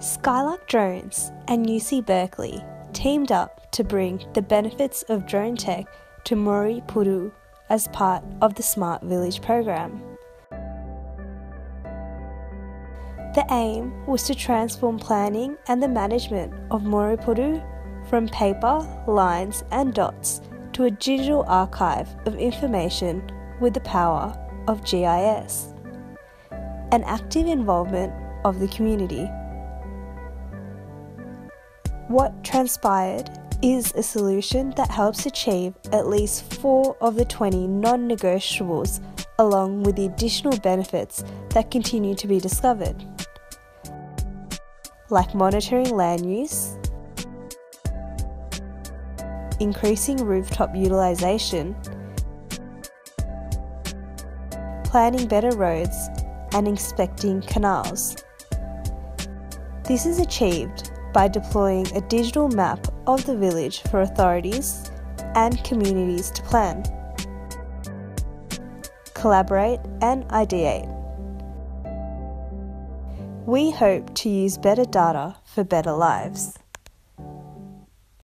Skylark Drones and UC Berkeley teamed up to bring the benefits of drone tech to Moripodu as part of the Smart Village program. The aim was to transform planning and the management of Moripodu from paper, lines, and dots to a digital archive of information with the power of GIS. An active involvement of the community. What transpired is a solution that helps achieve at least four of the 20 non negotiables, along with the additional benefits that continue to be discovered, like monitoring land use, increasing rooftop utilisation, planning better roads, and inspecting canals. This is achieved by deploying a digital map of the village for authorities and communities to plan, collaborate, and ideate. We hope to use better data for better lives.